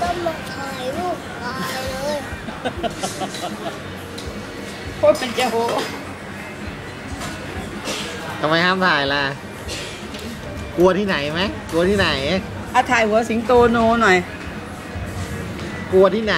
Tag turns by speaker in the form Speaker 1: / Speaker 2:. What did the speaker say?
Speaker 1: ก็มาถ่ายรูปตายเลย
Speaker 2: โคตรเป็นเจ้าโห
Speaker 3: ทำไมห้ามถ่ายล่ะ กลัวที่ไหนไหมกลัวที่ไหน
Speaker 2: อะถ่ายหัวสิงโตโนหน่อย
Speaker 3: กลัวที่ไหน